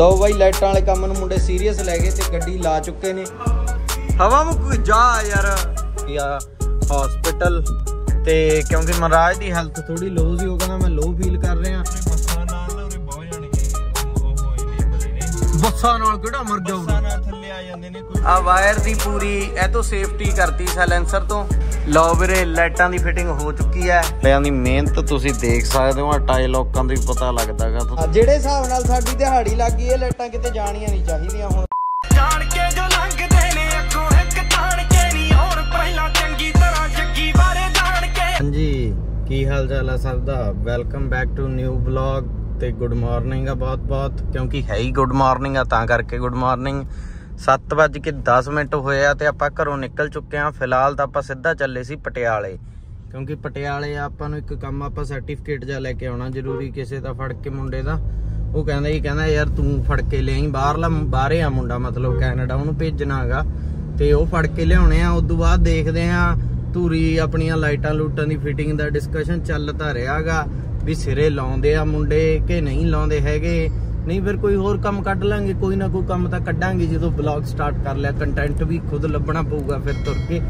ਲਓ ਬਾਈ ਲਾਈਟਾਂ ਵਾਲੇ ਕੰਮ ਨੂੰ ਮੁੰਡੇ ਸੀਰੀਅਸ ਲੈ ਗਏ ਤੇ ਗੱਡੀ ਲਾ ਚੁੱਕੇ ਨੇ। ਹਵਾ ਮੁੱਕ ਜਾ ਯਾਰ। ਯਾ ਹਸਪੀਟਲ ਤੇ ਕਿਉਂਕਿ ਮਹਾਰਾਜ ਦੀ ਹੈਲਥ ਥੋੜੀ ਲੋ ਸੀ ਉਹ ਕਹਿੰਦਾ ਮੈਂ ਲੋ ਫੀਲ ਕਰ ਰਿਹਾ। ਬੱਸਾਂ ਨਾਲ ਕਿਹੜਾ ਮਰ ਜਾਊਗਾ? ਬੱਸਾਂ ਨਾਲ ਥੱਲੇ ਆ ਜਾਂਦੇ ਨੇ ਕੋਈ। ਆ ਵਾਇਰ ਦੀ ਪੂਰੀ ਇਹ ਤੋਂ ਸੇਫਟੀ ਕਰਤੀ ਸਾਇਲੈਂਸਰ ਤੋਂ। ਲਓ ਵੀਰੇ ਲਾਈਟਾਂ ਦੀ ਫਿਟਿੰਗ ਹੋ ਚੁੱਕੀ ਹੈ। ਲਿਆਂ ਦੀ ਮਿਹਨਤ ਤੁਸੀਂ ਦੇਖ ਸਕਦੇ ਹੋ ਆ ਟਾਈ ਲੋਕਾਂ ਦਾ ਵੀ ਪਤਾ ਲੱਗਦਾਗਾ। ਜਿਹੜੇ ਹਿਸਾਬ ਨਾਲ ਸਾਡੀ ਦਿਹਾੜੀ ਲੱਗੀ ਇਹ ਲਾਈਟਾਂ ਕਿਤੇ ਜਾਣੀਆਂ ਨਹੀਂ ਚਾਹੀਦੀਆਂ ਹੁਣ। ਜਾਣ ਕੇ ਜੋ ਲੰਘਦੇ ਨੇ ਅੱਗੋਂ ਇੱਕ ਤਾਣ ਕੇ ਨਹੀਂ ਹੋਰ ਪਹਿਲਾਂ ਚੰਗੀ ਤਰ੍ਹਾਂ ਜੱਗੀ ਬਾਰੇ ਜਾਣ ਕੇ ਹਾਂਜੀ ਕੀ ਹਾਲ ਚਾਲ ਹੈ ਸਭ ਦਾ? Welcome back to new blog ਤੇ ਗੁੱਡ ਮਾਰਨਿੰਗ ਆ ਬਹੁਤ ਬਹੁਤ ਕਿਉਂਕਿ ਹੈ ਹੀ ਗੁੱਡ ਮਾਰਨਿੰਗ ਆ ਤਾਂ ਕਰਕੇ ਗੁੱਡ ਮਾਰਨਿੰਗ 7:10 ਮਿੰਟ ਹੋਏ ਆ ਤੇ ਆਪਾਂ ਘਰੋਂ ਨਿਕਲ ਚੁੱਕੇ ਆ। ਫਿਲਹਾਲ ਤਾਂ ਆਪਾਂ ਸਿੱਧਾ ਚੱਲੇ ਸੀ ਪਟਿਆਲੇ। ਕਿਉਂਕਿ ਪਟਿਆਲੇ ਆਪਾਂ ਨੂੰ ਇੱਕ ਕੰਮ ਆਪਾਂ ਸਰਟੀਫਿਕੇਟ ਜਾ ਲੈ ਕੇ ਆਉਣਾ ਜ਼ਰੂਰੀ ਕਿਸੇ ਦਾ ਫੜ ਕੇ ਮੁੰਡੇ ਦਾ। ਉਹ ਕਹਿੰਦਾ ਹੀ ਕਹਿੰਦਾ ਯਾਰ ਤੂੰ ਫੜ ਕੇ ਲਿਆਈ, ਬਾਹਰਲਾ ਬਾਹਰੇ ਆ ਮੁੰਡਾ, ਮਤਲਬ ਕੈਨੇਡਾ, ਉਹਨੂੰ ਭੇਜਣਾ ਹੈਗਾ ਤੇ ਉਹ ਫੜ ਕੇ ਲਿਆਉਣੇ ਆ। ਉਸ ਤੋਂ ਬਾਅਦ ਦੇਖਦੇ ਆ ਧੂਰੀ ਆਪਣੀਆਂ ਲਾਈਟਾਂ ਲੂਟਾਂ ਦੀ ਫਿਟਿੰਗ ਦਾ ਡਿਸਕਸ਼ਨ ਚੱਲ ਤਾਂ ਰਿਹਾਗਾ ਵੀ ਸਿਰੇ ਲਾਉਂਦੇ ਆ ਮੁੰਡੇ ਕਿ ਨਹੀਂ ਲਾਉਂਦੇ ਹੈਗੇ। ਨਹੀਂ, ਫਿਰ ਕੋਈ ਹੋਰ ਕੰਮ ਕੱਢ ਲਾਂਗੇ, ਕੋਈ ਨਾ ਕੋਈ ਕੰਮ ਤਾਂ ਕੱਢਾਂਗੇ, ਜਦੋਂ ਬਲੌਗ ਸਟਾਰਟ ਕਰ ਲਿਆ ਕੰਟੈਂਟ ਵੀ ਖੁਦ ਲੱਭਣਾ ਪਊਗਾ ਫਿਰ ਤੁਰ ਕੇ।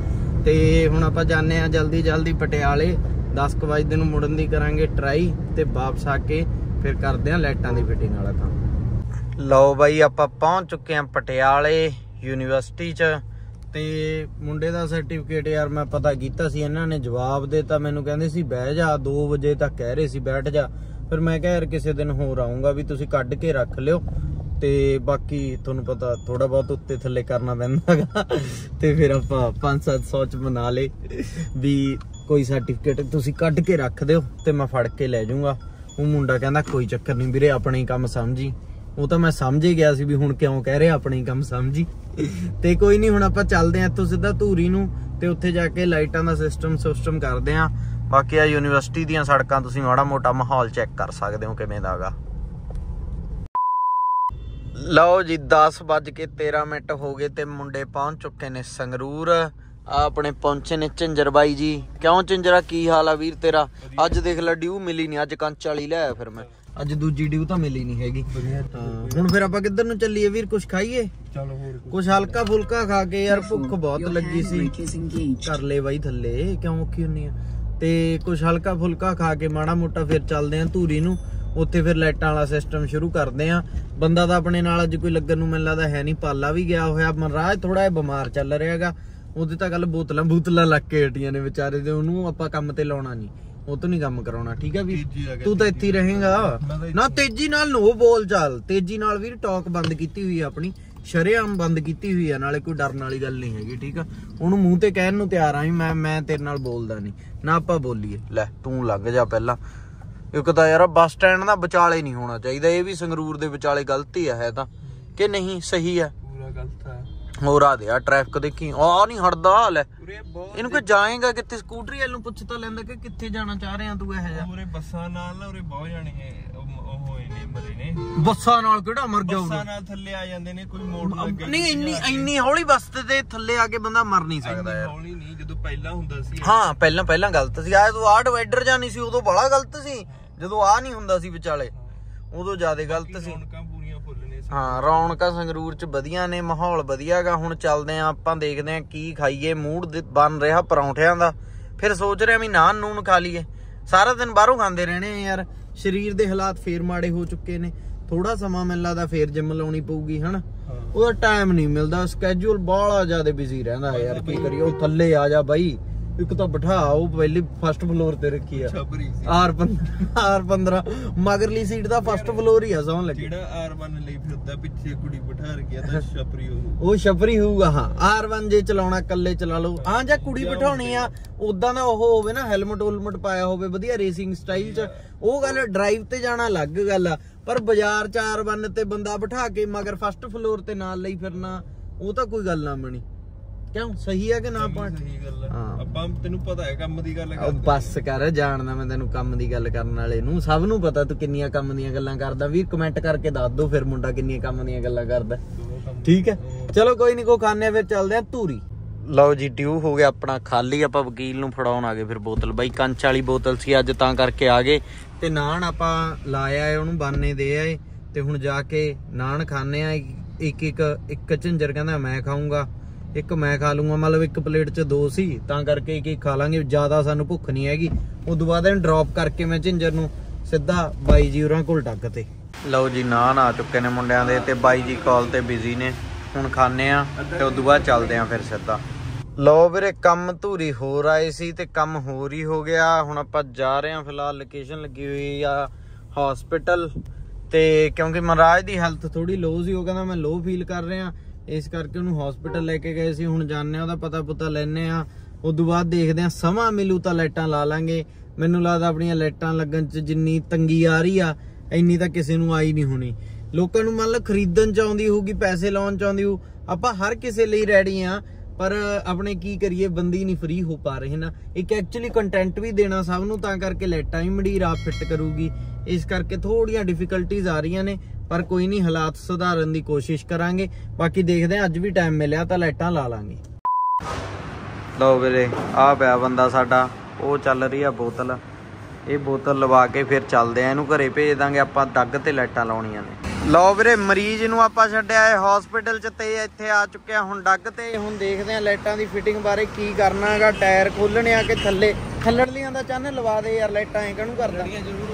ਤੇ ਹੁਣ ਆਪਾਂ ਜਾਣੇ ਆ ਜਲਦੀ ਜਲਦੀ ਪਟਿਆਲੇ 10 ਕੁ ਵਜੇ ਨੂੰ ਮੁੜਨ ਦੀ ਕਰਾਂਗੇ ਟਰਾਈ ਤੇ ਵਾਪਸ ਆ ਕੇ ਫਿਰ ਕਰਦੇ ਆ ਲਾਈਟਾਂ ਦੀ ਫਿਟਿੰਗ ਵਾਲਾ ਕੰਮ। ਲਓ ਬਾਈ, ਆਪਾਂ ਪਹੁੰਚ ਚੁੱਕੇ ਆ ਪਟਿਆਲੇ ਯੂਨੀਵਰਸਿਟੀ 'ਚ। ਤੇ ਮੁੰਡੇ ਦਾ ਸਰਟੀਫਿਕੇਟ ਯਾਰ ਮੈਂ ਪਤਾ ਕੀਤਾ ਸੀ, ਇਹਨਾਂ ਨੇ ਜਵਾਬ ਦੇਤਾ, ਮੈਨੂੰ ਕਹਿੰਦੇ ਸੀ ਬਹਿ ਜਾ 2 ਵਜੇ ਤੱਕ ਕਹਿ ਰਹੇ ਸੀ ਬੈਠ ਜਾ। ਫਿਰ ਮੈਂ ਕਿਹਾ ਯਾਰ ਕਿਸੇ ਦਿਨ ਹੋਰ ਆਉਂਗਾ ਵੀ ਤੁਸੀਂ ਕੱਢ ਕੇ ਰੱਖ ਲਿਓ ਤੇ ਬਾਕੀ ਤੁਹਾਨੂੰ ਪਤਾ ਥੋੜਾ ਬਹੁਤ ਉੱਤੇ ਥੱਲੇ ਕਰਨਾ ਪੈਂਦਾਗਾ ਤੇ ਫਿਰ ਆਪਾਂ 5-700 ਚ ਬਣਾ ਲੇ ਵੀ ਕੋਈ ਸਰਟੀਫਿਕੇਟ ਤੁਸੀਂ ਕੱਢ ਕੇ ਰੱਖ ਦਿਓ ਤੇ ਮੈਂ ਫੜ ਕੇ ਲੈ ਜਾਊਂਗਾ। ਉਹ ਮੁੰਡਾ ਕਹਿੰਦਾ, ਕੋਈ ਚੱਕਰ ਨਹੀਂ ਵੀਰੇ, ਆਪਣੇ ਹੀ ਕੰਮ ਸਮਝੀ। ਉਹ ਤਾਂ ਮੈਂ ਸਮਝ ਹੀ ਗਿਆ ਸੀ ਵੀ ਹੁਣ ਕਿਉਂ ਕਹਿ ਰਿਹਾ, ਆਪਣੇ ਹੀ ਕੰਮ ਸਮਝੀ। ਤੇ ਕੋਈ ਨਹੀਂ, ਹੁਣ ਆਪਾਂ ਚੱਲਦੇ ਆਂ ਇੱਥੋਂ ਸਿੱਧਾ ਧੂਰੀ ਨੂੰ ਤੇ ਉੱਥੇ ਜਾ ਕੇ ਲਾਈਟਾਂ ਦਾ ਸਿਸਟਮ ਸਿਸਟਮ ਕਰਦੇ ਆਂ ਬਾਕੀ ਆ ਯੂਨੀਵਰਸਿਟੀ ਦੀਆਂ ਸੜਕਾਂ ਤੁਸੀਂ ਮਾੜਾ ਮੋਟਾ ਮਾਹੌਲ ਚੈੱਕ ਕਰ ਸਕਦੇ ਹੋ ਕਿਵੇਂ ਦਾਗਾ ਲਓ ਜੀ 10 ਵੱਜ ਕੇ 13 ਮਿੰਟ ਹੋ ਗਏ ਤੇ ਮੁੰਡੇ ਪਹੁੰਚ ਚੁੱਕੇ ਨੇ ਸੰਗਰੂਰ। ਆ ਆਪਣੇ ਪਹੁੰਚੇ ਨੇ ਝਿੰਜਰ ਬਾਈ ਜੀ। ਕਿਉਂ ਝਿੰਜਰਾ? ਕੀ ਹਾਲ ਆ ਵੀਰ ਤੇਰਾ? ਅੱਜ ਦੇਖ ਲੈ ਡਿਊ ਮਿਲੀ ਨਹੀਂ ਅੱਜ ਕੰਚ ਵਾਲੀ ਲੈ ਆਇਆ ਫਿਰ ਮੈਂ। ਅੱਜ ਦੂਜੀ ਡਿਊ ਤਾਂ ਮਿਲੀ ਨਹੀਂ ਹੈਗੀ। ਹੁਣ ਫਿਰ ਆਪਾਂ ਕਿੱਧਰ ਨੂੰ ਚੱਲੀਏ ਵੀਰ? ਕੁਝ ਖਾਈਏ? ਚਲੋ ਹੋਰ ਕੁਝ ਹਲਕਾ ਫੁਲਕਾ ਖਾ ਕੇ ਯਾਰ ਭੁੱਖ ਬਹੁਤ ਲੱਗੀ ਸੀ। ਕਰ ਲੈ ਬਾਈ ਥੱਲੇ ਕਿਉਂ ਔਖੀ ਹੁੰਨੀ ਆ? ਤੇ ਕੁਝ ਹਲਕਾ ਫੁਲਕਾ ਖਾ ਕੇ ਮਾੜਾ ਮੋਟਾ ਫਿਰ ਚੱਲਦੇ ਆਂ ਧੂਰੀ ਨੂੰ। ਉੱਥੇ ਫਿਰ ਲਾਈਟਾਂ ਵਾਲਾ ਸਿਸਟਮ ਸ਼ੁਰੂ ਕਰਦੇ ਆਂ। ਬੰਦਾ ਤਾਂ ਆਪਣੇ ਨਾਲ ਅੱਜ ਕੋਈ ਲੱਗਣ ਨੂੰ ਮੈਨੂੰ ਲੱਗਦਾ ਹੈ ਨਹੀਂ ਪਾਲਾ ਵੀ ਗਿਆ ਹੋਇਆ। ਮਨਰਾਜ ਥੋੜਾ ਜਿਹਾ ਬਿਮਾਰ ਚੱਲ ਰਿਹਾਗਾ ਉਹਦੇ ਤਾਂ ਗੱਲ ਬੋਤਲਾਂ ਬੂਤਲਾਂ ਲੱਗ ਕੇ ਹਟੀਆਂ ਨੇ ਵਿਚਾਰੇ ਦੇ ਉਹਨੂੰ ਆਪਾਂ ਕੰਮ ਤੇ ਲਾਉਣਾ ਨਹੀਂ। ਉਹ ਤੋਂ ਨਹੀਂ ਕੰਮ ਕਰਾਉਣਾ ਠੀਕ ਆ ਵੀ? ਤੂੰ ਤਾਂ ਇੱਥੇ ਰਹੇਗਾ। ਨਾ ਤੇਜ਼ੀ ਨਾਲ ਨੋ ਬੋਲ ਚੱਲ। ਤੇਜ਼ੀ ਨਾਲ ਵੀਰ ਟਾਕ ਬੰਦ ਕੀਤੀ ਹੋਈ ਆਪਣੀ। ਸ਼ਰੇਆਮ ਬੰਦ ਕੀਤੀ ਹੋਈ ਆ, ਨਾਲੇ ਕੋਈ ਡਰਨ ਵਾਲੀ ਗੱਲ ਨਹੀਂ ਹੈਗੀ, ਠੀਕ ਆ? ਉਹਨੂੰ ਮੂੰਹ ਤੇ ਕਹਿਣ ਨੂੰ ਤਿਆਰ ਆ ਮੈਂ ਮੈਂ ਤੇਰੇ ਨਾਲ ਬੋਲਦਾ ਨਹੀਂ। ਨਾ ਆਪਾਂ ਬੋਲੀਏ। ਲੈ, ਤੂੰ ਲੱਗ ਜਾ ਪਹਿਲਾਂ। ਇੱਕ ਤਾਂ ਯਾਰ, ਬੱਸ ਸਟੈਂਡ ਦਾ ਵਿਚਾਲੇ ਨਹੀਂ ਹੋਣਾ ਚਾਹੀਦਾ, ਇਹ ਵੀ ਸੰਗਰੂਰ ਦੇ ਵਿਚਾਲੇ ਗਲਤੀ ਆ, ਹੈ ਤਾਂ। ਕਿ ਨਹੀਂ, ਸਹੀ ਆ? ਪੂਰਾ ਗਲਤ ਆ। ਹੋਰ ਆ ਦੇ ਆ ਟ੍ਰੈਫਿਕ ਦੇਖੀ। ਆ ਨਹੀਂ ਹਟਦਾ ਲੈ। ਇਹਨੂੰ ਕਿ ਜਾਏਗਾ ਕਿੱਥੇ? ਸਕੂਟਰੀ ਵਾਲ ਨੂੰ ਪੁੱਛ ਤਾਂ ਲੈਂਦਾ ਕਿ ਕਿੱਥੇ ਜਾਣਾ ਚਾਹ ਰਿਹਾ ਤੂੰ ਇਹ ਜਿਹਾ। ਉਰੇ ਬੱਸਾਂ ਨਾਲ ਨਾ ਉਰੇ ਬਹੁਤ ਜਾਣਗੇ ਉਹ ਉਹ ਹੋਏ ਨੇ ਮਰੇ ਨੇ। ਬੱਸਾਂ ਨਾਲ ਕਿਹੜਾ ਮਰ ਬੱਸਾਂ ਨਾਲ ਥੱਲੇ ਆ ਜਾਂਦੇ ਨੇ ਕੋਈ ਮੋੜ ਲੱਗੇ ਨਹੀਂ ਇੰਨੀ ਇੰਨੀ ਹੌਲੀ ਬੱਸ ਤੇ ਥੱਲੇ ਆ ਕੇ ਬੰਦਾ ਮਰ ਨਹੀਂ ਸਕਦਾ ਯਾਰ। ਹੌਲੀ ਨਹੀਂ ਜਦੋਂ ਪਹਿਲਾਂ ਹੁੰਦਾ ਸੀ। ਹਾਂ ਪਹਿਲਾਂ ਪਹਿਲਾਂ ਗਲਤ ਸੀ। ਆ ਤੂੰ ਆ ਡਿਵਾਈਡਰ ਜਾਨੀ ਸੀ ਉਦੋਂ ਬੜਾ ਗਲਤ ਸੀ। ਜਦੋਂ ਆ ਨਹੀਂ ਹੁੰਦਾ ਸੀ ਵਿਚਾਲੇ ਉਦੋਂ ਜ਼ਿਆਦਾ ਗਲਤ ਸੀ ਰੌਣਕਾਂ ਪੂਰੀਆਂ ਫੁੱਲ ਨੇ ਹਾਂ ਰੌਣਕਾਂ ਸੰਗਰੂਰ ਚ ਵਧੀਆ ਨੇ ਮਾਹੌਲ ਵਧੀਆਗਾ ਹੁਣ ਚੱਲਦੇ ਆਂ ਆਪਾਂ ਦੇਖਦੇ ਆਂ ਕੀ ਖਾਈਏ। ਮੂਡ ਬਣ ਰਿਹਾ ਪਰੌਂਠਿਆਂ ਦਾ। ਫਿਰ ਸੋਚ ਰਿਹਾ ਵੀ ਨਾਨ ਨੂਨ ਖਾ ਲਈਏ। ਸਾਰਾ ਦਿਨ ਬਾਹਰੋਂ ਖਾਂਦੇ ਰਹਿਣੇ ਆ ਯਾਰ। ਸਰੀਰ ਦੇ ਹਾਲਾਤ ਫੇਰ ਮਾੜੇ ਹੋ ਚੁੱਕੇ ਨੇ। ਥੋੜਾ ਸਮਾਂ ਮੈਨੂੰ ਲੱਗਦਾ ਫੇਰ ਜਿਮ ਲਾਉਣੀ ਪਊਗੀ ਹਨਾ? ਉਹਦਾ ਟਾਈਮ ਨਹੀਂ ਮਿਲਦਾ। ਸਕੇਜੂਲ ਬਾਹਲਾ ਜ਼ਿਆਦਾ ਬਿਜ਼ੀ ਰਹਿੰਦਾ ਯਾਰ। ਕੀ ਕਰੀਏ? ਉਹ ਥੱਲੇ ਆ ਜਾ ਬਾਈ। ਇੱਕ ਤਾਂ ਬਿਠਾ ਉਹ ਪਹਿਲੀ ਫਸਟ ਫਲੋਰ ਤੇ ਰੱਖੀ ਆ। ਛਬਰੀ ਸੀ। ਆਰ 15 ਆਰ 15 ਮਗਰਲੀ ਸੀਟ ਦਾ ਫਸਟ ਫਲੋਰ ਹੀ ਆ ਸੌਣ ਲੱਗੇ। ਜਿਹੜਾ R1 ਲਈ ਫਿਰਦਾ ਪਿੱਛੇ ਕੁੜੀ ਬਿਠਾ ਰਖਿਆ ਤਾਂ ਛਪਰੀ ਉਹ ਉਹ ਛਪਰੀ ਹੋਊਗਾ ਹਾਂ। R1 ਜੇ ਚਲਾਉਣਾ ਕੱਲੇ ਚਲਾ ਲਓ। ਹਾਂ। ਜਾਂ ਕੁੜੀ ਬਿਠਾਉਣੀ ਆ ਉਦਾਂ ਦਾ ਉਹ ਹੋਵੇ ਨਾ ਹੈਲਮਟ ਹੁਲਮਟ ਪਾਇਆ ਹੋਵੇ ਵਧੀਆ ਰੇਸਿੰਗ ਸਟਾਈਲ ਚ। ਉਹ ਗੱਲ ਡਰਾਈਵ ਤੇ ਜਾਣਾ ਅਲੱਗ ਗੱਲ ਆ। ਪਰ ਬਾਜ਼ਾਰ ਚ R1 ਤੇ ਬੰਦਾ ਬਿਠਾ ਕੇ ਮਗਰ ਫਸਟ ਫਲੋਰ ਤੇ ਨਾਲ ਲਈ ਫਿਰਨਾ ਉਹ ਤਾਂ ਕੋਈ ਗੱਲ ਨਾ ਬਣੀ। ਕਿਉਂ? ਸਹੀ ਆ ਕਿ ਨਾ ਆਪਾਂ ਸਹੀ ਗੱਲ ਹਾਂ। ਆਪਾਂ ਤੈਨੂੰ ਪਤਾ ਹੈ ਕੰਮ ਦੀ ਗੱਲ ਉਹ ਕਰਦੇ ਬੱਸ ਕਰ ਜਾਣਦਾ ਮੈਂ ਤੈਨੂੰ ਕੰਮ ਦੀ ਗੱਲ ਕਰਨ ਵਾਲੇ ਨੂੰ। ਸਭ ਨੂੰ ਪਤਾ ਤੂੰ ਕਿੰਨੀਆਂ ਕੰਮ ਦੀਆਂ ਗੱਲਾਂ ਕਰਦਾ। ਵੀਰ ਕਮੈਂਟ ਕਰਕੇ ਦੱਸ ਦੋ ਫਿਰ ਮੁੰਡਾ ਕਿੰਨੀਆਂ ਕੰਮ ਦੀਆਂ ਗੱਲਾਂ ਕਰਦਾ। ਦੋ ਕੰਮ ਠੀਕ ਹੈ? ਚਲੋ ਕੋਈ ਨਹੀਂ ਕੋ ਖਾਣੇ ਆ ਫਿਰ ਚੱਲਦੇ ਆ ਧੂਰੀ। ਲਓ ਜੀ ਡਿਊ ਹੋ ਗਿਆ ਆਪਣਾ ਖਾਲੀ। ਆਪਾਂ ਵਕੀਲ ਨੂੰ ਫੜਾਉਣ ਆ ਗਏ ਫਿਰ ਬੋਤਲ। ਬਾਈ ਕੰਚ ਵਾਲੀ ਬੋਤਲ ਸੀ ਅੱਜ ਤਾਂ ਕਰਕੇ ਆ ਗਏ। ਤੇ ਨਾਨ ਆਪਾਂ ਲਾਇਆ ਏ ਉਹਨੂੰ ਬਾਨੇ ਦੇ ਆਏ। ਤੇ ਹੁਣ ਜਾ ਕੇ ਨਾਨ ਖਾਣੇ ਆ। ਇੱਕ ਇੱਕ ਇੱਕ ਝਿੰਜਰ ਕਹਿੰਦਾ ਮੈਂ ਖਾਊਂਗਾ। ਇੱਕ ਮੈਂ ਖਾ ਲੂੰਗਾ, ਮਤਲਬ ਇੱਕ ਪਲੇਟ 'ਚ ਦੋ ਸੀ, ਤਾਂ ਕਰਕੇ ਇੱਕ ਇੱਕ ਖਾ ਲਾਂਗੇ, ਜ਼ਿਆਦਾ ਸਾਨੂੰ ਭੁੱਖ ਨਹੀਂ ਹੈਗੀ। ਉਦੋਂ ਬਾਅਦ ਇਹਨੂੰ ਡ੍ਰੌਪ ਕਰਕੇ ਮੈਂ ਝਿੰਜਰ ਨੂੰ ਸਿੱਧਾ ਬਾਈ ਜੀ ਹੋਰਾਂ ਕੋਲ ਡੱਗ ਤੇ। ਲਓ ਜੀ ਨਾਨ ਆ ਚੁੱਕੇ ਨੇ ਮੁੰਡਿਆਂ ਦੇ ਤੇ ਬਾਈ ਜੀ ਕਾਲ ਤੇ ਬਿਜ਼ੀ ਨੇ। ਹੁਣ ਖਾਣੇ ਆ ਤੇ ਉਦੋਂ ਬਾਅਦ ਚੱਲਦੇ ਆ ਫਿਰ ਸਿੱਧਾ। ਲਓ ਵੀਰੇ, ਕੰਮ ਧੂਰੀ ਹੋਰ ਆਏ ਸੀ ਤੇ ਕੰਮ ਹੋਰ ਹੀ ਹੋ ਗਿਆ। ਹੁਣ ਆਪਾਂ ਜਾ ਰਹੇ ਆ ਫਿਲਹਾਲ ਲੋਕੇਸ਼ਨ ਲੱਗੀ ਹੋਈ ਆ ਹਸਪੀਟਲ ਤੇ, ਕਿਉਂਕਿ ਮਹਾਰਾਜ ਦੀ ਹੈਲਥ ਥੋੜੀ ਲੋ ਸੀ, ਉਹ ਕਹਿੰਦਾ ਮੈਂ ਲੋ ਫੀਲ ਕਰ ਰਿਹਾ। ਇਸ ਕਰਕੇ ਉਹਨੂੰ ਹਸਪੀਟਲ ਲੈ ਕੇ ਗਏ ਸੀ, ਹੁਣ ਜਾਣਦੇ ਆ ਉਹਦਾ ਪਤਾ ਪੁੱਤਾ ਲੈਣੇ ਆ ਉਦੋਂ ਬਾਅਦ ਦੇਖਦੇ ਆ ਸਮਾਂ ਮਿਲੂ ਤਾਂ ਲਾਈਟਾਂ ਲਾ ਲਾਂਗੇ। ਮੈਨੂੰ ਲੱਗਦਾ ਆਪਣੀਆਂ ਲਾਈਟਾਂ ਲੱਗਣ ਚ ਜਿੰਨੀ ਤੰਗੀ ਆ ਰਹੀ ਆ, ਇੰਨੀ ਤਾਂ ਕਿਸੇ ਨੂੰ ਆਈ ਨਹੀਂ ਹੋਣੀ। ਲੋਕਾਂ ਨੂੰ ਮੰਨ ਲਓ ਖਰੀਦਣ ਚਾਹੁੰਦੀ ਹੋਊਗੀ, ਪੈਸੇ ਲਾਉਣ ਚਾਹੁੰਦੀ ਆਉਂਦੀ ਹੋਊ, ਆਪਾਂ ਹਰ ਕਿਸੇ ਲਈ ਰੈਡੀ ਆ ਪਰ ਆਪਣੇ ਕੀ ਕਰੀਏ, ਬੰਦੀ ਨਹੀਂ ਫ੍ਰੀ ਹੋ ਪਾ ਰਹੇ ਨਾ। ਇੱਕ ਐਕਚੁਅਲੀ ਕੰਟੈਂਟ ਵੀ ਦੇਣਾ ਸਭ ਨੂੰ, ਤਾਂ ਕਰਕੇ ਲਾਈਟਾਂ ਵੀ ਮੜੀ ਆਪ ਫਿੱਟ ਕਰੂਗੀ। ਇਸ ਕਰਕੇ ਥੋੜੀਆਂ ਡਿਫਿਕਲਟੀਆਂ ਆ ਰਹੀਆਂ ਨੇ, ਪਰ ਕੋਈ ਨਹੀਂ, ਹਾਲਾਤ ਸੁਧਾਰਨ ਦੀ ਕੋਸ਼ਿਸ਼ ਕਰਾਂਗੇ। ਬਾਕੀ ਦੇਖਦੇ ਹਾਂ, ਅੱਜ ਵੀ ਟਾਈਮ ਮਿਲਿਆ ਤਾਂ ਲਾਈਟਾਂ ਲਾ ਲਾਂਗੇ। ਲਓ ਵੀਰੇ ਆ ਪਿਆ ਬੰਦਾ ਸਾਡਾ, ਉਹ ਚੱਲ ਰਹੀ ਆ ਬੋਤਲ। ਇਹ ਬੋਤਲ ਲਵਾ ਕੇ ਫਿਰ ਚੱਲਦੇ ਆ ਇਹਨੂੰ ਘਰੇ ਭੇਜ ਦਾਂਗੇ ਆਪਾਂ ਡੱਗ ਤੇ ਲਾਈਟਾਂ ਲਾਉਣੀਆਂ ਨੇ। ਲਓ ਵੀਰੇ ਮਰੀਜ਼ ਨੂੰ ਆਪਾਂ ਛੱਡਿਆ ਹੈ ਹਸਪੀਟਲ ਚ ਤੇ ਇੱਥੇ ਆ ਚੁੱਕਿਆ ਹੁਣ ਡੱਗ ਤੇ ਹੁਣ ਦੇਖਦੇ ਆ ਲਾਈਟਾਂ ਦੀ ਫਿਟਿੰਗ ਬਾਰੇ ਕੀ ਕਰਨਾ ਹੈਗਾ ਟਾਇਰ ਖੋਲਣੇ ਆ ਕਿ ਥੱਲੇ? ਥੱਲੜਲੀਆਂ ਦਾ ਚੰਨ ਲਵਾ ਦੇ ਯਾਰ ਲਾਈਟਾਂ ਐ ਕਿਹਨੂੰ ਕਰਦਾ?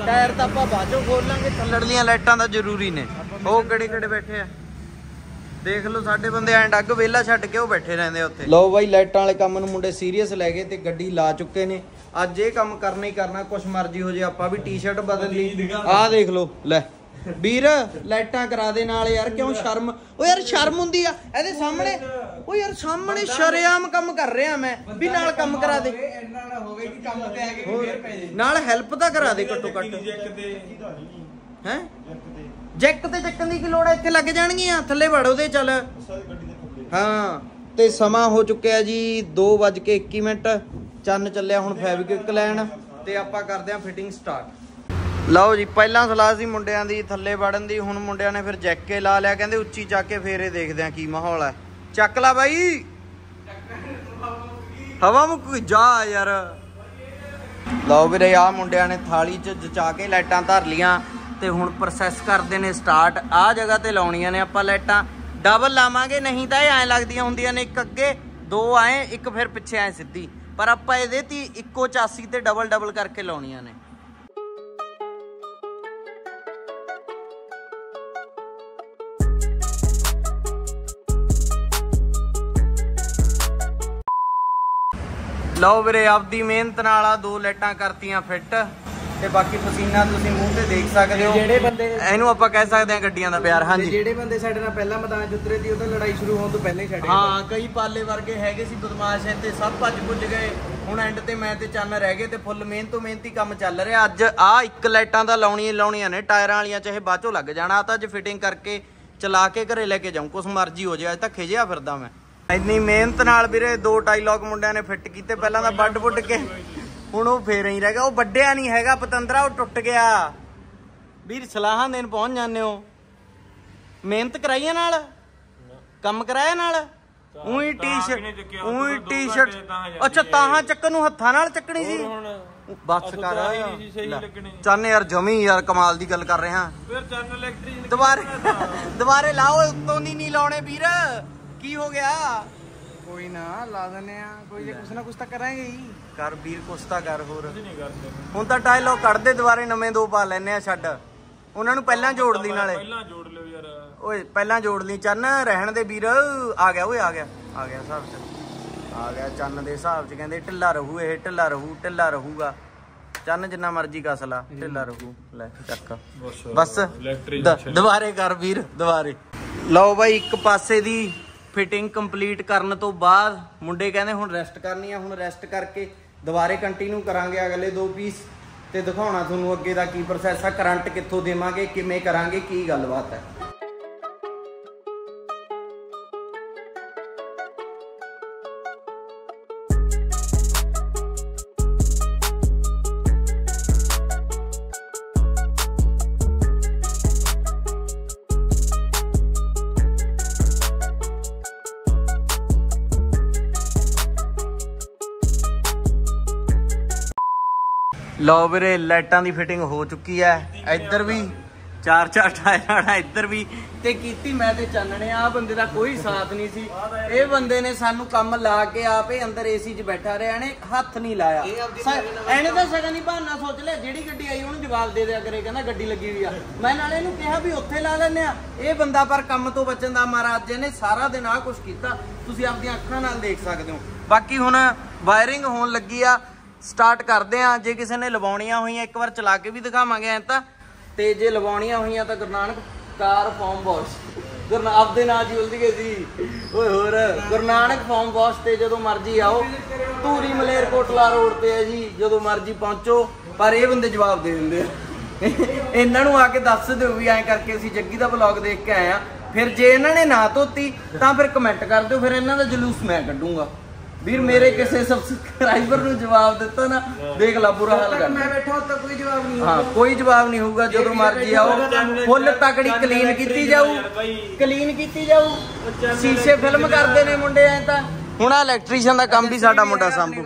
ਟਾਇਰ ਤਾਂ ਆਪਾਂ ਬਾਅਦੋਂ ਖੋਲ ਲਾਂਗੇ ਥੱਲੜਲੀਆਂ ਲਾਈਟਾਂ ਦਾ ਜ਼ਰੂਰੀ ਨੇ। ਉਹ ਕਿਹੜੇ ਕਿਹੜੇ ਬੈਠੇ ਆ? ਦੇਖ ਲਓ ਸਾਡੇ ਬੰਦੇ ਐਂ ਡੱਗ ਵੇਲਾ ਛੱਡ ਕੇ ਉਹ ਬੈਠੇ ਰਹਿੰਦੇ ਉੱਥੇ। ਲਓ ਬਾਈ ਲਾਈਟਾਂ ਵਾਲੇ ਕੰਮ ਨੂੰ ਮੁੰਡੇ ਸੀਰੀਅਸ ਲੈ ਗਏ ਤੇ ਗੱਡੀ ਲਾ ਚੁੱਕੇ ਨੇ। ਅੱਜ ਇਹ ਕੰਮ ਕਰਨਾ ਹੀ ਕਰਨਾ ਕੁਛ ਮਰਜ਼ੀ ਹੋ ਜੇ ਆਪਾਂ ਵੀ ਟੀ-ਸ਼ਰਟ ਬਦਲ ਲਈ ਆਹ ਦੇਖ ਲਓ ਲੈ। ਵੀਰ ਲਾਈਟਾਂ ਕਰਾ ਦੇ ਨਾਲ ਯਾਰ ਕਿਉਂ ਸ਼ਰਮ? ਓ ਯਾਰ ਸ਼ਰਮ ਹੁੰਦੀ ਆ। ਇਹਦੇ ਸਾਹਮਣੇ ਓ ਯਾਰ ਸਾਹਮਣੇ ਸ਼ਰੇਆਮ ਕੰਮ ਕਰ ਰਿਹਾ ਮੈਂ ਵੀ ਨਾਲ ਕੰਮ ਕਰਾ ਦੇ। ਨਾਲ ਹੈਲਪ ਤਾਂ ਕਰਾ ਦੇ ਘੱਟੋ ਘੱਟ। ਹੈ? ਜੈਕ ਤੇ। ਚੱਕਣ ਦੀ ਕੀ ਲੋੜ ਹੈ ਇੱਥੇ ਲੱਗ ਜਾਣਗੀਆਂ ਥੱਲੇ ਵੜ ਉਹਦੇ ਚੱਲ। ਹਾਂ ਤੇ ਸਮਾਂ ਹੋ ਚੁੱਕਿਆ ਜੀ 2:21 ਮਿੰਟ। ਚੰਨ ਚੱਲਿਆ ਹੁਣ ਫੈਬਰਿਕ ਲੈਣ ਤੇ ਆਪਾਂ ਕਰਦੇ ਆਂ ਫਿਟਿੰਗ ਸਟਾਰਟ। ਲਓ ਜੀ ਪਹਿਲਾਂ ਸਲਾਹ ਸੀ ਮੁੰਡਿਆਂ ਦੀ ਥੱਲੇ ਵੜਨ ਦੀ ਹੁਣ ਮੁੰਡਿਆਂ ਨੇ ਫਿਰ ਜੈਕ ਕੇ ਲਾ ਲਿਆ ਕਹਿੰਦੇ ਉੱਚੀ ਚੱਕ ਕੇ ਫੇਰੇ ਦੇਖਦੇ ਆਂ ਕੀ ਮਾਹੌਲ ਹੈ। ਚੱਕ ਲਾ ਬਾਈ। ਹਵਾ ਮੁੱਕ ਗਈ, ਜਾ ਯਾਰ। ਲਓ ਵੀਰੇ ਆ ਮੁੰਡਿਆਂ ਨੇ ਥਾਲੀ 'ਚ ਜਚਾ ਕੇ ਲਾਈਟਾਂ ਧਰ ਲੀਆਂ ਤੇ ਹੁਣ ਪ੍ਰੋਸੈਸ ਕਰਦੇ ਨੇ ਸਟਾਰਟ ਆ ਜਗ੍ਹਾ ਤੇ ਲਾਉਣੀਆਂ ਨੇ ਆਪਾਂ ਲਾਈਟਾਂ। ਡਬਲ ਲਾਵਾਂਗੇ ਨਹੀਂ ਤਾਂ ਇਹ ਐਂ ਲੱਗਦੀਆਂ ਹੁੰਦੀਆਂ ਨੇ ਇੱਕ ਅੱਗੇ ਦੋ ਆਏ ਇੱਕ ਫਿਰ ਪਿੱਛੇ ਐਂ ਸਿੱਧੀ। ਪਰ ਆਪਾਂ ਇਹਦੇ ਤੇ ਇੱਕੋ ਚਾਸੀ ਤੇ ਡਬਲ ਡਬਲ ਕਰਕੇ ਲਾਉਣੀਆਂ ਨੇ। ਲਓ ਵੀਰੇ, ਆਪਦੀ ਮਿਹਨਤ ਨਾਲ ਆ ਦੋ ਲਾਈਟਾਂ ਕਰਤੀਆਂ ਫਿੱਟ। ਤੇ ਬਾਕੀ ਪਸੀਨਾ ਤੁਸੀਂ ਮੂੰਹ ਤੇ ਦੇਖ ਸਕਦੇ ਹੋ। ਜਿਹੜੇ ਬੰਦੇ ਇਹਨੂੰ ਆਪਾਂ ਕਹਿ ਸਕਦੇ ਹਾਂ ਗੱਡੀਆਂ ਦਾ ਪਿਆਰ ਹਾਂਜੀ। ਜਿਹੜੇ ਬੰਦੇ ਸਾਡੇ ਨਾਲ ਪਹਿਲਾਂ ਮੈਦਾਨ 'ਚ ਉਤਰੇ ਸੀ ਉਹ ਤਾਂ ਲੜਾਈ ਸ਼ੁਰੂ ਹੋਣ ਤੋਂ ਪਹਿਲਾਂ ਹੀ ਛੱਡ ਹਾਂ ਕਈ ਪਾਲੇ ਵਰਗੇ ਹੈਗੇ ਸੀ ਬਦਮਾਸ਼ ਇੱਥੇ ਸਭ ਭੱਜ ਭੁੱਜ ਗਏ। ਹੁਣ ਐਂਡ ਤੇ ਮੈਂ ਤੇ ਚੰਨ ਰਹਿ ਗਏ ਤੇ ਫੁੱਲ ਮਿਹਨਤ ਤੋਂ ਮਿਹਨਤੀ ਕੰਮ ਚੱਲ ਰਿਹਾ। ਅੱਜ ਆ ਇੱਕ ਲਾਈਟਾਂ ਦਾ ਲਾਉਣੀਆਂ ਲਾਉਣੀਆਂ ਨੇ ਟਾਇਰਾਂ ਵਾਲੀਆਂ ਚਾਹੇ ਬਾਅਦੋਂ ਲੱਗ ਜਾਣਾ ਤਾਂ ਅੱਜ ਫਿਟਿੰਗ ਕਰਕੇ ਚਲਾ ਕੇ ਘਰੇ ਲੈ ਕੇ ਜਾਉਂ ਕੁਛ ਮਰਜ਼ੀ ਹੋ ਜਾਏ ਅੱਜ ਤਾਂ ਖਿਜਿਆ ਫਿਰਦਾ ਮੈਂ। ਇੰਨੀ ਮਿਹਨਤ ਨਾਲ ਵੀਰੇ ਦੋ ਟਾਈਲੌਗ ਮੁੰਡਿਆਂ ਨੇ ਫਿੱਟ ਕੀਤੇ ਪਹਿਲਾਂ ਤਾਂ ਵੱਡ ਵੁੱਡ ਕੇ ਹੁਣ ਉਹ ਫੇਰ ਹੀ ਰਹਿ ਗਿਆ ਉਹ ਵੱਡਿਆ ਨਹੀਂ ਹੈਗਾ ਪਤੰਦਰਾ ਉਹ ਟੁੱਟ ਗਿਆ। ਵੀਰ ਸਲਾਹਾਂ ਦੇਣ ਪਹੁੰਚ ਜਾਂਦੇ ਹੋ। ਮਿਹਨਤ ਕਰਾਈਏ ਨਾਲ? ਕੰਮ ਕਰਾਇਆ ਨਾਲ? ਉਹੀ ਟੀ-ਸ਼ਰਟ ਉਹੀ ਟੀ-ਸ਼ਰਟ ਅੱਛਾ ਤਾਹਾਂ ਚੱਕਣ ਨੂੰ ਹੱਥਾਂ ਨਾਲ ਚੱਕਣੀ ਸੀ? ਬਸ ਕਰ। ਚੰਨ ਯਾਰ ਜਮੀ ਯਾਰ ਕਮਾਲ ਦੀ ਗੱਲ ਕਰ ਰਹੇ ਹਾਂ। ਫਿਰ ਚੰਨ ਇਲੈਕਟ੍ਰਿਕ ਦੁਬਾਰੇ ਦੁਬਾਰੇ ਲਾਓ ਉੱਤੋਂ ਦੀ ਨਹੀਂ ਲਾਉਣੇ ਵੀਰ। ਕੀ ਹੋ ਗਿਆ? ਕੋਈ ਨਾ ਲਾ ਦਿੰਦੇ ਆ ਕੋਈ ਜੇ ਕੁਛ ਨਾ ਕੁਛ ਤਾਂ ਕਰਾਂਗੇ ਹੀ। ਕਰ ਵੀਰ ਕੁਸਤਾ ਕਰ ਹੋਰ। ਨਹੀਂ ਕਰਦੇ ਹੁਣ ਤਾਂ ਡਾਇਲੌਗ ਕੱਢਦੇ ਦੁਬਾਰੇ ਨਵੇਂ ਦੋ ਪਾ ਲੈਨੇ ਆ ਛੱਡ। ਉਹਨਾਂ ਨੂੰ ਪਹਿਲਾਂ ਜੋੜ ਲਈ ਨਾਲੇ। ਪਹਿਲਾਂ ਜੋੜ ਲਿਓ ਯਾਰ। ਓਏ ਪਹਿਲਾਂ ਜੋੜ ਲਈ। ਚੰਨ ਰਹਿਣ ਦੇ ਵੀਰ। ਆ ਗਿਆ ਓਏ ਆ ਗਿਆ। ਆ ਗਿਆ ਹਿਸਾਬ ਚ। ਆ ਗਿਆ ਚੰਨ ਦੇ ਹਿਸਾਬ ਚ। ਕਹਿੰਦੇ ਢਿੱਲਾ ਰਹੂ ਇਹ ਢਿੱਲਾ ਰਹੂ ਢਿੱਲਾ ਰਹੂਗਾ। ਚੰਨ ਜਿੰਨਾ ਮਰਜ਼ੀ ਕਸ ਲਾ ਢਿੱਲਾ ਰਹੂ। ਲੈ ਚੱਕ। ਬਸ ਦੁਬਾਰੇ ਕਰ ਵੀਰ ਦੁਬਾਰੇ। ਲਓ ਬਾਈ ਇੱਕ ਪਾਸੇ ਦੀ ਫਿਟਿੰਗ ਕੰਪਲੀਟ ਕਰਨ ਤੋਂ ਬਾਅਦ ਮੁੰਡੇ ਕਹਿੰਦੇ ਹੁਣ ਰੈਸਟ ਕਰਨੀ ਆ ਹੁਣ ਰੈਸਟ ਕਰਕੇ ਦੁਬਾਰੇ ਕੰਟੀਨਿਊ ਕਰਾਂਗੇ ਅਗਲੇ ਦੋ ਪੀਸ ਤੇ ਦਿਖਾਉਣਾ ਤੁਹਾਨੂੰ ਅੱਗੇ ਦਾ ਕੀ ਪ੍ਰੋਸੈਸ ਆ ਕਰੰਟ ਕਿੱਥੋਂ ਦੇਵਾਂਗੇ, ਕਿਵੇਂ ਕਰਾਂਗੇ, ਕੀ ਗੱਲਬਾਤ ਹੈ। ਲਓ ਵੀਰੇ ਲਾਈਟਾਂ ਦੀ ਫਿਟਿੰਗ ਹੋ ਚੁੱਕੀ ਹੈ। ਇੱਧਰ ਵੀ ਚਾਰ ਚਾਰ ਟਾਇਰਾਂ ਇੱਧਰ ਵੀ। ਤੇ ਕੀਤੀ ਮੈਂ ਤੇ ਚਾਨਣੇ ਆ ਬੰਦੇ ਦਾ ਕੋਈ ਸਾਥ ਨਹੀਂ ਸੀ। ਇਹ ਬੰਦੇ ਨੇ ਸਾਨੂੰ ਕੰਮ ਲਾ ਕੇ ਆਪੇ ਅੰਦਰ ਏਸੀ 'ਚ ਬੈਠਾ ਰਿਹਾ ਇਹਨੇ ਹੱਥ ਨਹੀਂ ਲਾਇਆ। ਇਹਨੇ ਤਾਂ ਸਗਨ ਹੀ ਬਹਾਨਾ ਸੋਚ ਲਿਆ ਜਿਹੜੀ ਗੱਡੀ ਆਈ ਉਹਨੂੰ ਜਵਾਬ ਦੇ ਦਿਆ ਕਰੇ ਕਹਿੰਦਾ ਗੱਡੀ ਲੱਗੀ ਹੋਈ ਆ। ਮੈਂ ਨਾਲੇ ਇਹਨੂੰ ਕਿਹਾ ਵੀ ਉੱਥੇ ਲਾ ਲੈਨੇ ਆ। ਇਹ ਬੰਦਾ ਪਰ ਕੰਮ ਤੋਂ ਬਚਣ ਦਾ ਮਾਰਾ ਅੱਜ ਇਹਨੇ ਸਾਰਾ ਦਿਨ ਆ ਕੁਝ ਕੀਤਾ। ਤੁਸੀਂ ਆਪਣੀਆਂ ਅੱਖਾਂ ਨਾਲ ਦੇਖ ਸਕਦੇ ਹੋ। ਬਾਕੀ ਹੁਣ ਵਾਇਰਿੰਗ ਹੋਣ ਲੱਗੀ ਆ। ਸਟਾਰਟ ਕਰਦੇ ਆ, ਜੇ ਕਿਸੇ ਨੇ ਲਵਾਉਣੀਆਂ ਹੋਈਆਂ, ਇੱਕ ਵਾਰ ਚਲਾ ਕੇ ਵੀ ਦਿਖਾਵਾਂਗੇ ਐਂ ਤਾਂ। ਤੇ ਜੇ ਲਵਾਉਣੀਆਂ ਹੋਈਆਂ ਤਾਂ ਗੁਰੂ ਕਾਰ ਫਾਰਮ ਵਾਸ਼। ਗੁਰੂ ਆਪਦੇ ਨਾਂ ਜੀ ਉਲਝ ਗਏ ਸੀ ਓਏ ਹੋਰ, ਗੁਰੂ ਫਾਰਮ ਵਾਸ਼ ਤੇ ਜਦੋਂ ਮਰਜ਼ੀ ਆਓ, ਧੂਰੀ ਮਲੇਰਕੋਟਲਾ ਰੋਡ ਤੇ ਹੈ ਜੀ, ਜਦੋਂ ਮਰਜ਼ੀ ਪਹੁੰਚੋ, ਪਰ ਇਹ ਬੰਦੇ ਜਵਾਬ ਦੇ ਦਿੰਦੇ ਆ। ਇਹਨਾਂ ਨੂੰ ਆ ਕੇ ਦੱਸ ਦਿਓ ਵੀ ਐਂ ਕਰਕੇ ਅਸੀਂ ਜੱਗੀ ਦਾ ਵਲੌਗ ਦੇਖ ਕੇ ਆਏ ਆ। ਫਿਰ ਜੇ ਇਹਨਾਂ ਨੇ ਨਾ ਧੋਤੀ, ਤਾਂ ਫਿਰ ਕਮੈਂਟ ਕਰ ਦਿਓ, ਫਿਰ ਇਹਨਾਂ ਦਾ ਜਲੂਸ ਮੈਂ ਕੱਢੂੰਗਾ। ਵੀਰ ਮੇਰੇ ਕਿਸੇ ਸਬਸਕ੍ਰਾਈਬਰ ਨੂੰ ਜਵਾਬ ਦਿੱਤਾ ਨਾ ਦੇਖ ਲਾ ਬੁਰਾ ਹਾਲ ਕਰ। ਮੈਂ ਬੈਠਾ ਤਾਂ ਕੋਈ ਜਵਾਬ ਨਹੀਂ ਹਾਂ ਕੋਈ ਜਵਾਬ ਨਹੀਂ ਹੋਊਗਾ ਜਦੋਂ ਮਰਜ਼ੀ ਆਓ। ਫੁੱਲ ਤਕੜੀ ਕਲੀਨ ਕੀਤੀ ਜਾਊ। ਕਲੀਨ ਕੀਤੀ ਜਾਊ। ਸ਼ੀਸ਼ੇ ਫਿਲਮ ਕਰਦੇ ਨੇ ਮੁੰਡੇ ਐ ਤਾਂ। ਹੁਣ ਆ ਇਲੈਕਟ੍ਰੀਸ਼ੀਅਨ ਦਾ ਕੰਮ ਵੀ ਸਾਡਾ ਮੁੰਡਾ ਸੰਭੂ।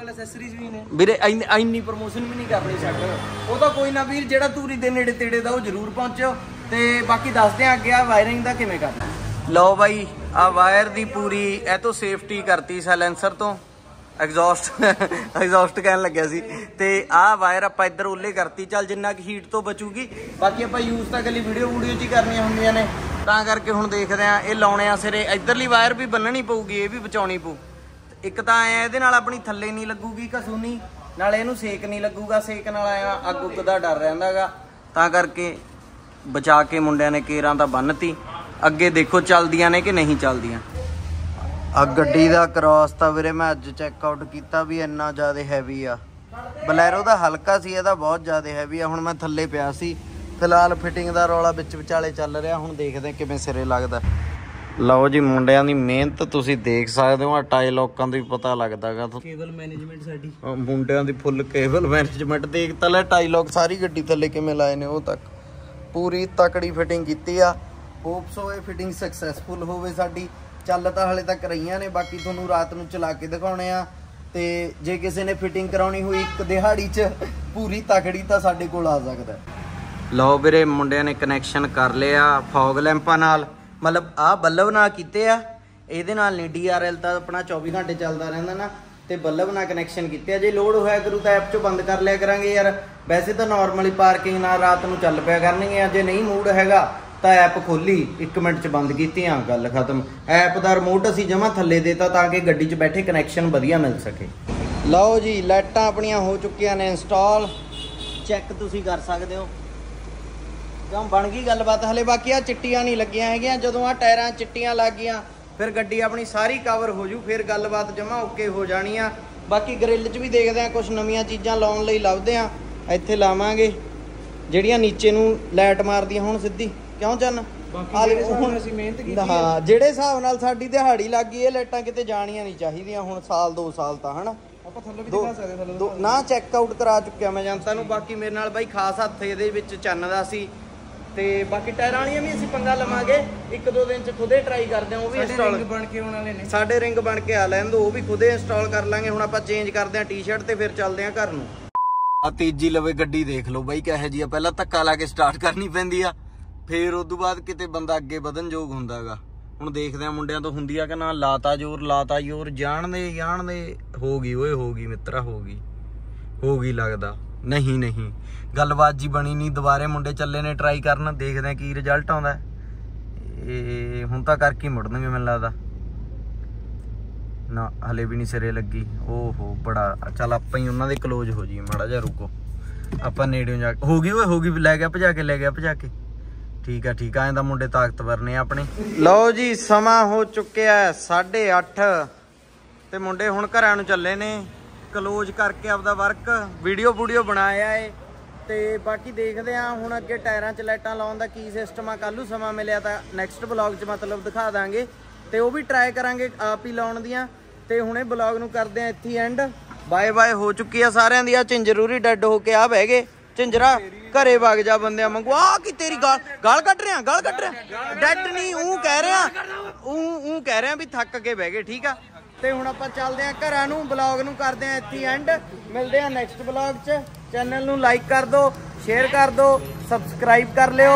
ਵੀਰੇ ਇੰਨੀ- ਇੰਨੀ ਪ੍ਰੋਮੋਸ਼ਨ ਵੀ ਨਹੀਂ ਕਰਨੀ ਛੱਡ। ਉਹ ਤਾਂ ਕੋਈ ਨਾ ਵੀਰ ਜਿਹੜਾ ਤੂਰੀ ਦੇ ਨੇੜੇ ਤੇੜੇ ਦਾ ਉਹ ਜ਼ਰੂਰ ਪਹੁੰਚਿਓ। ਤੇ ਬਾਕੀ ਦੱਸਦੇ ਆ ਅੱਗੇ ਆ ਵਾਇਰਿੰਗ ਦਾ ਕਿਵੇਂ ਕਰਨਾ। ਲਓ ਬਾਈ ਆ ਵਾਇਰ ਦੀ ਪੂਰੀ ਇਹ ਤੋਂ ਸੇਫਟੀ ਕਰਤੀ ਸਾਇਲੈਂਸਰ ਤੋਂ। ਐਗਜ਼ੌਸਟ ਐਗਜ਼ੌਸਟ ਕਹਿਣ ਲੱਗਿਆ ਸੀ। ਤੇ ਆਹ ਵਾਇਰ ਆਪਾਂ ਇੱਧਰ ਉੱਲੇ ਕਰਤੀ। ਚੱਲ ਜਿੰਨਾ ਕਿ ਹੀਟ ਤੋਂ ਬਚੂਗੀ। ਬਾਕੀ ਆਪਾਂ ਯੂਜ਼ ਤਾਂ ਕੱਲੀ ਵੀਡੀਓ ਵੀਡੀਓ ਚ ਹੀ ਕਰਨੀਆਂ ਹੁੰਦੀਆਂ ਨੇ। ਤਾਂ ਕਰਕੇ ਹੁਣ ਦੇਖਦੇ ਆ ਇਹ ਲਾਉਣੇ ਆ ਸਿਰੇ। ਇੱਧਰਲੀ ਵਾਇਰ ਵੀ ਬੰਨਣੀ ਪਊਗੀ, ਇਹ ਵੀ ਬਚਾਉਣੀ ਪਊ। ਇੱਕ ਤਾਂ ਐ ਇਹਦੇ ਨਾਲ ਆਪਣੀ ਥੱਲੇ ਨਹੀਂ ਲੱਗੂਗੀ ਕਸੂਨੀ। ਨਾਲੇ ਇਹਨੂੰ ਸੇਕ ਨਹੀਂ ਲੱਗੂਗਾ, ਸੇਕ ਨਾਲ ਆਇਆ ਅੱਗ ਉੱਗ ਦਾ ਡਰ ਰਹਿੰਦਾਗਾ। ਤਾਂ ਕਰਕੇ ਬਚਾ ਕੇ ਮੁੰਡਿਆਂ ਨੇ ਕੇਰਾਂ ਤਾਂ ਬੰਨਤੀ ਅੱਗੇ ਦੇਖੋ ਚੱਲਦੀਆਂ ਨੇ ਕਿ ਨਹੀਂ ਚੱਲਦੀਆਂ। ਆ ਗੱਡੀ ਦਾ ਕ੍ਰਾਸ ਤਾਂ ਵੀਰੇ ਮੈਂ ਅੱਜ ਚੈੱਕ ਆਊਟ ਕੀਤਾ ਵੀ ਇੰਨਾ ਜ਼ਿਆਦਾ ਹੈਵੀ ਆ। ਬਲੈਰੋ ਦਾ ਹਲਕਾ ਸੀ ਇਹਦਾ ਬਹੁਤ ਜ਼ਿਆਦਾ ਹੈਵੀ ਆ। ਹੁਣ ਮੈਂ ਥੱਲੇ ਪਿਆ ਸੀ। ਫਿਲਹਾਲ ਫਿਟਿੰਗ ਦਾ ਰੌਲਾ ਵਿੱਚ ਵਿਚਾਲੇ ਚੱਲ ਰਿਹਾ। ਹੁਣ ਦੇਖਦੇ ਹਾਂ ਕਿਵੇਂ ਸਿਰੇ ਲੱਗਦਾ। ਲਓ ਜੀ ਮੁੰਡਿਆਂ ਦੀ ਮਿਹਨਤ ਤੁਸੀਂ ਦੇਖ ਸਕਦੇ ਹੋ। ਆ ਟਾਈ ਲੋਕਾਂ ਦਾ ਵੀ ਪਤਾ ਲੱਗਦਾਗਾ। ਕੇਬਲ ਮੈਨੇਜਮੈਂਟ ਸਾਡੀ। ਮੁੰਡਿਆਂ ਦੀ ਫੁੱਲ ਕੇਬਲ ਮੈਨੇਜਮੈਂਟ ਦੇਖ ਤਾਂ ਲੈ ਟਾਈ ਲੋਕ ਸਾਰੀ ਗੱਡੀ ਥੱਲੇ ਕਿਵੇਂ ਲਾਏ ਨੇ ਉਹ ਤੱਕ। ਪੂਰੀ ਤਕੜੀ ਫਿਟਿੰਗ ਕੀਤੀ ਆ। ਹੋਪਸ ਹੋਏ, ਫਿਟਿੰਗ ਸਕਸੈਸਫੁਲ ਹੋਵੇ ਸਾਡੀ। ਚੱਲ ਤਾਂ ਹਲੇ ਤੱਕ ਰਹੀਆਂ ਨੇ, ਬਾਕੀ ਤੁਹਾਨੂੰ ਰਾਤ ਨੂੰ ਚਲਾ ਕੇ ਦਿਖਾਉਣੇ ਆ। ਤੇ ਜੇ ਕਿਸੇ ਨੇ ਫਿਟਿੰਗ ਕਰਾਉਣੀ ਹੋਈ ਇੱਕ ਦਿਹਾੜੀ 'ਚ, ਪੂਰੀ ਤਕੜੀ ਤਾਂ ਸਾਡੇ ਕੋਲ ਆ ਸਕਦਾ ਲਓ ਵੀਰੇ, ਮੁੰਡਿਆਂ ਨੇ ਕਨੈਕਸ਼ਨ ਕਰ ਲਿਆ, ਫੌਗ ਲੈਂਪਾਂ ਨਾਲ। ਮਤਲਬ ਆਹ ਬੱਲਬ ਨਾਲ ਕੀਤੇ ਆ। ਇਹਦੇ ਨਾਲ ਨਹੀਂ ਡੀਆਰਐਲ ਤਾਂ ਆਪਣਾ 24 ਘੰਟੇ ਚੱਲਦਾ ਰਹਿੰਦਾ ਨਾ। ਤੇ ਬੱਲਬ ਨਾਲ ਕਨੈਕਸ਼ਨ ਕੀਤੇ ਆ। ਜੇ ਲੋਡ ਹੋਇਆ ਕਰੂ ਤਾਂ ਐਪ ਚੋਂ ਬੰਦ ਕਰ ਲਿਆ ਕਰਾਂਗੇ ਯਾਰ। ਵੈਸੇ ਤਾਂ ਨਾਰਮਲੀ ਪਾਰਕਿੰਗ ਨਾਲ ਰਾਤ ਨੂੰ ਚੱਲ ਪਿਆ ਕਰਨਗੇ ਜੇ ਨਹੀਂ ਮੂਡ ਹੈਗਾ ਤਾਂ ਐਪ ਖੋਲੀ 1 ਮਿੰਟ ਚ ਬੰਦ ਕੀਤੀ ਆ ਗੱਲ ਖਤਮ। ਐਪ ਦਾ ਰਿਮੋਟ ਅਸੀਂ ਜਮਾ ਥੱਲੇ ਦੇਤਾ ਤਾਂ ਕਿ ਗੱਡੀ 'ਚ ਬੈਠੇ ਕਨੈਕਸ਼ਨ ਵਧੀਆ ਮਿਲ ਸਕੇ। ਲਓ ਜੀ, ਲਾਈਟਾਂ ਆਪਣੀਆਂ ਹੋ ਚੁੱਕੀਆਂ ਨੇ ਇੰਸਟਾਲ ਚੈੱਕ ਤੁਸੀਂ ਕਰ ਸਕਦੇ ਹੋ। ਕਿਉਂ, ਬਣ ਗਈ ਗੱਲਬਾਤ? ਹਲੇ ਬਾਕੀ ਆ ਚਿੱਟੀਆਂ ਨਹੀਂ ਲੱਗੀਆਂ ਹੈਗੀਆਂ। ਜਦੋਂ ਆ ਟਾਇਰਾਂ ਚਿੱਟੀਆਂ ਲੱਗ ਗਈਆਂ, ਫਿਰ ਗੱਡੀ ਆਪਣੀ ਸਾਰੀ ਕਵਰ ਹੋ ਜੂ, ਫਿਰ ਗੱਲਬਾਤ ਜਮਾ ਓਕੇ ਹੋ ਜਾਣੀ ਆ। ਬਾਕੀ ਗ੍ਰਿਲ 'ਚ ਵੀ ਦੇਖਦੇ ਆ ਕੁਝ ਨਵੀਆਂ ਚੀਜ਼ਾਂ ਲਾਉਣ ਲਈ ਲੱਭਦੇ ਆ। ਇੱਥੇ ਲਾਵਾਂਗੇ। ਜਿਹੜੀਆਂ ਨੀਚੇ ਨੂੰ ਲਾਈਟ ਮਾਰਦੀਆਂ ਹੁਣ ਸਿੱਧੀ। ਕਿਉਂ ਚੰਨ ਬਾਕੀ ਹੁਣ- ਅਸੀਂ ਮਿਹਨਤ ਕੀਤੀ ਆ। ਹਾਂ। ਜਿਹੜੇ ਹਿਸਾਬ ਨਾਲ ਸਾਡੀ ਦਿਹਾੜੀ ਲੱਗ ਗਈ ਇਹ ਲਾਈਟਾਂ ਕਿਤੇ ਜਾਣੀਆਂ ਨਹੀਂ ਚਾਹੀਦੀਆਂ ਹੁਣ ਸਾਲ 2 ਸਾਲ ਤਾਂ ਹਨਾ? ਆਪਾਂ ਥੱਲੇ ਵੀ ਦਿਖਾ ਸਕਦੇ ਥੱਲੇ ਨਾ ਚੈੱਕ ਆਊਟ ਕਰਾ ਚੁੱਕਿਆ ਮੈਂ ਜਨਤਾ ਨੂੰ ਬਾਕੀ ਮੇਰੇ ਨਾਲ ਬਾਈ ਖਾਸ ਹੱਥ ਇਹਦੇ ਵਿੱਚ ਚੰਨਦਾ ਸੀ ਤੇ ਬਾਕੀ ਟਾਇਰਾਂ ਵਾਲੀਆਂ ਵੀ ਅਸੀਂ ਪੰਗਾ ਲਵਾਂਗੇ। ਇੱਕ ਦੋ ਦਿਨ ਚ ਖੁਦੇ ਟਰਾਈ ਕਰਦੇ ਹਾਂ ਉਹ ਵੀ ਇੰਸਟਾਲ ਰਿੰਗ ਬਣ ਕੇ ਆਉਣ ਵਾਲੇ ਨੇ। ਸਾਡੇ ਰਿੰਗ ਬਣ ਕੇ ਆ ਲੈਣ ਦੋ ਉਹ ਵੀ ਖੁਦੇ ਇੰਸਟਾਲ ਕਰ ਲਾਂਗੇ। ਹੁਣ ਆਪਾਂ ਚੇਂਜ ਕਰਦੇ ਹਾਂ ਟੀ-ਸ਼ਰਟ ਤੇ ਫਿਰ ਚੱਲਦੇ ਹਾਂ ਘਰ ਨੂੰ। ਆ ਤੀਜੀ ਲਵੇ ਗੱਡੀ ਦੇਖ ਲਓ ਬਾਈ ਕਿਹੋ ਜੀ ਆ। ਪਹਿਲਾਂ ਧੱਕਾ ਲਾ ਕੇ ਸਟਾਰਟ ਕਰਨੀ ਪੈਂਦੀ ਆ। ਫੇਰ ਉਸ ਤੋਂ ਬਾਅਦ ਕਿਤੇ ਬੰਦਾ ਅੱਗੇ ਵਧਣ ਯੋਗ ਹੁੰਦਾਗਾ। ਹੁਣ ਦੇਖਦੇ ਆ ਮੁੰਡਿਆਂ ਤੋਂ ਹੁੰਦੀ ਆ ਕਿ ਨਾ, ਲਾਤਾ ਜ਼ੋਰ ਲਾਤਾ ਜ਼ੋਰ, ਜਾਣਦੇ ਜਾਣਦੇ ਹੋ ਗਈ ਓਏ ਹੋ ਗਈ ਮਿੱਤਰਾ ਹੋ ਗਈ ਹੋ ਗਈ ਲੱਗਦਾ। ਨਹੀਂ ਨਹੀਂ। ਗੱਲਬਾਤ ਜੀ ਬਣੀ ਨਹੀਂ, ਦੁਬਾਰੇ ਮੁੰਡੇ ਚੱਲੇ ਨੇ ਟਰਾਈ ਕਰਨ, ਦੇਖਦੇ ਆ ਕੀ ਰਿਜ਼ਲਟ ਆਉਂਦਾ। ਇਹ ਹੁਣ ਤਾਂ ਕਰਕੇ ਮੁੜਨਗੇ ਮੈਨੂੰ ਲੱਗਦਾ। ਨਾ, ਹਲੇ ਵੀ ਨਹੀਂ ਸਿਰੇ ਲੱਗੀ। ਓਹੋ, ਬੜਾ, ਚੱਲ ਆਪਾਂ ਹੀ ਉਹਨਾਂ ਦੇ ক্লোਜ਼ ਹੋ ਜੀ ਮਾੜਾ ਜਿਹਾ ਰੁਕੋ। ਆਪਾਂ ਨੇੜਿਓਂ ਜਾ ਹੋ ਗਈ ਓਏ ਹੋ ਗਈ ਲੈ ਗਿਆ ਭਜਾ ਕੇ, ਲੈ ਗਿਆ ਭਜਾ ਕੇ। ਠੀਕ ਆ ਠੀਕ ਆ, ਐਂ ਤਾਂ ਮੁੰਡੇ ਤਾਕਤਵਰ ਨੇ ਆਪਣੇ। ਲਓ ਜੀ, ਸਮਾਂ ਹੋ ਚੁੱਕਿਆ 8:30 ਤੇ ਮੁੰਡੇ ਹੁਣ ਘਰਾਂ ਨੂੰ ਚੱਲੇ ਨੇ। ਕਲੋਜ਼ ਕਰਕੇ ਆਪਦਾ ਵਰਕ ਵੀਡੀਓ ਵੀਡੀਓ ਬਣਾਇਆ ਏ। ਤੇ ਬਾਕੀ ਦੇਖਦੇ ਆ ਹੁਣ ਅੱਗੇ ਟਾਇਰਾਂ 'ਚ ਲਾਈਟਾਂ ਲਾਉਣ ਦਾ ਕੀ ਸਿਸਟਮ ਆ। ਕੱਲ੍ਹ ਨੂੰ ਸਮਾਂ ਮਿਲਿਆ ਤਾਂ ਨੈਕਸਟ ਬਲੌਗ 'ਚ ਮਤਲਬ ਦਿਖਾ ਦਾਂਗੇ। ਤੇ ਉਹ ਵੀ ਟਰਾਈ ਕਰਾਂਗੇ ਆਪ ਹੀ ਲਾਉਣ ਦੀਆਂ। ਤੇ ਹੁਣੇ ਬਲੌਗ ਨੂੰ ਕਰਦੇ ਆ ਇੱਥੇ ਐਂਡ ਬਾਏ ਬਾਏ ਹੋ ਚੁੱਕੀ ਆ ਸਾਰਿਆਂ ਦੀ। ਆ ਝਿੰਜਰੂਰੀ ਡੈੱਡ ਹੋ ਕੇ ਆ ਬਹਿ ਗਏ। ਝਿੰਜਰਾ, ਘਰੇ ਵਗ ਜਾ ਬੰਦਿਆਂ ਮੰਗੂ ਆ ਕੀ ਤੇਰੀ ਗਾਲ ਗਾਲ ਕੱਢ ਰਿਆ ਗਾਲ ਕੱਢ ਰਿਆ ਡੈੱਡ ਨਹੀਂ ਉਹ ਕਹਿ ਰਿਆ ਉਹ ਉਹ ਕਹਿ ਰਿਆ ਵੀ ਥੱਕ ਕੇ ਬਹਿ ਗਏ, ਠੀਕ ਆ? ਤੇ ਹੁਣ ਆਪਾਂ ਚੱਲਦੇ ਆਂ ਘਰਾਂ ਨੂੰ ਬਲੌਗ ਨੂੰ ਕਰਦੇ ਆਂ ਇੱਥੇ ਐਂਡ ਮਿਲਦੇ ਆਂ ਨੈਕਸਟ ਬਲੌਗ 'ਚ। ਚੈਨਲ ਨੂੰ ਲਾਈਕ ਕਰ ਦਿਓ ਸ਼ੇਅਰ ਕਰ ਦਿਓ ਸਬਸਕ੍ਰਾਈਬ ਕਰ ਲਿਓ।